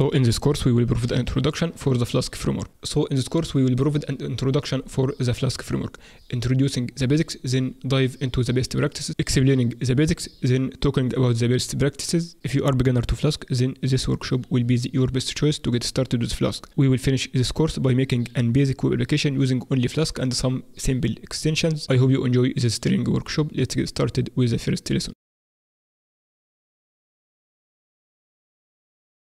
So in this course, we will provide an introduction for the Flask framework. So in this course, we will provide an introduction for the Flask framework, introducing the basics, then dive into the best practices, explaining the basics, then talking about the best practices. If you are beginner to Flask, then this workshop will be the, your best choice to get started with Flask. We will finish this course by making an basic web application using only Flask and some simple extensions. I hope you enjoy this training workshop. Let's get started with the first lesson.